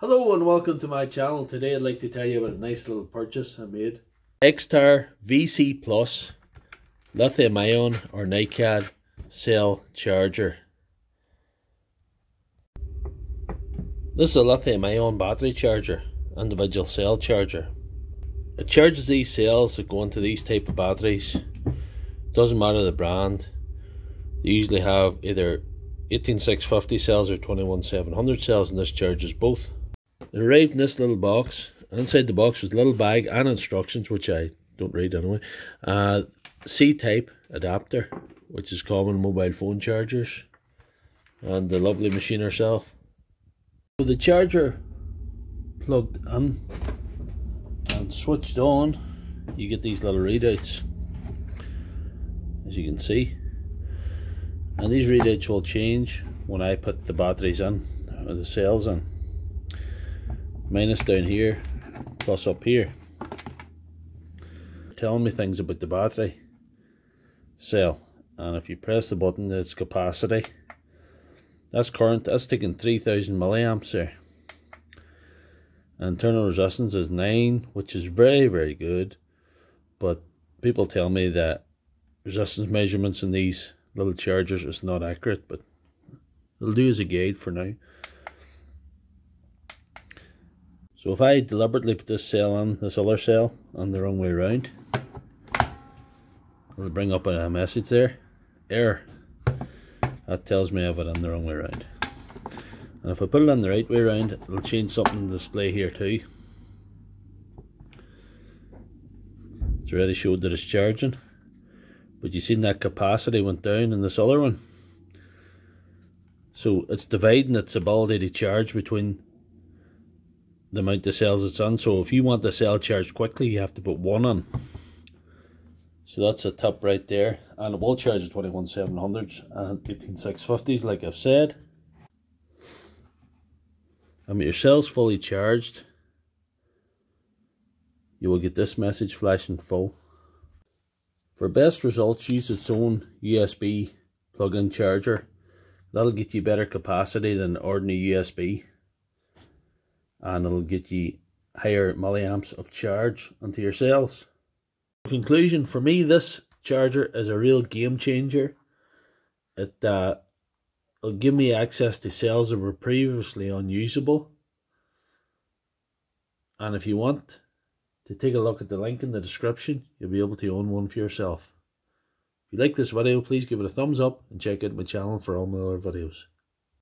Hello and welcome to my channel. Today I'd like to tell you about a nice little purchase I made. Xtar VC Plus lithium ion or NiCad cell charger. This is a lithium ion battery charger, individual cell charger. It charges these cells that go into these type of batteries. Doesn't matter the brand. They usually have either 18650 cells or 21700 cells and this charges both. Arrived in this little box. Inside the box was a little bag and instructions, which I don't read anyway. Uh, C-type adapter, which is common mobile phone chargers. And the lovely machine herself. So the charger plugged in and switched on, you get these little readouts. As you can see. And these readouts will change when I put the batteries in, or the cells in minus down here plus up here. Telling me things about the battery. Cell and if you press the button it's capacity. That's current that's taking 3000 milliamps there internal resistance is 9 which is very very good. But people tell me that resistance measurements in these little chargers is not accurate but it'll do as a guide for now so if I deliberately put this cell on this other cell on the wrong way around, it'll bring up a message there, error. That tells me I've it on the wrong way around. And if I put it on the right way around, it'll change something in the display here too. It's already showed that it's charging. But you seen that capacity went down in this other one. So it's dividing its ability to charge between the amount of cells it's on. So if you want the cell charged quickly, you have to put one on. So that's a top right there. And it will charge the 21700s and 18650s like I've said. And with your cells fully charged, you will get this message flashing full. For best results, use its own USB plug-in charger. That'll get you better capacity than ordinary USB and it'll get you higher milliamps of charge onto your cells. conclusion, for me this charger is a real game changer. It uh, will give me access to cells that were previously unusable. And if you want to take a look at the link in the description, you'll be able to own one for yourself. If you like this video, please give it a thumbs up and check out my channel for all my other videos.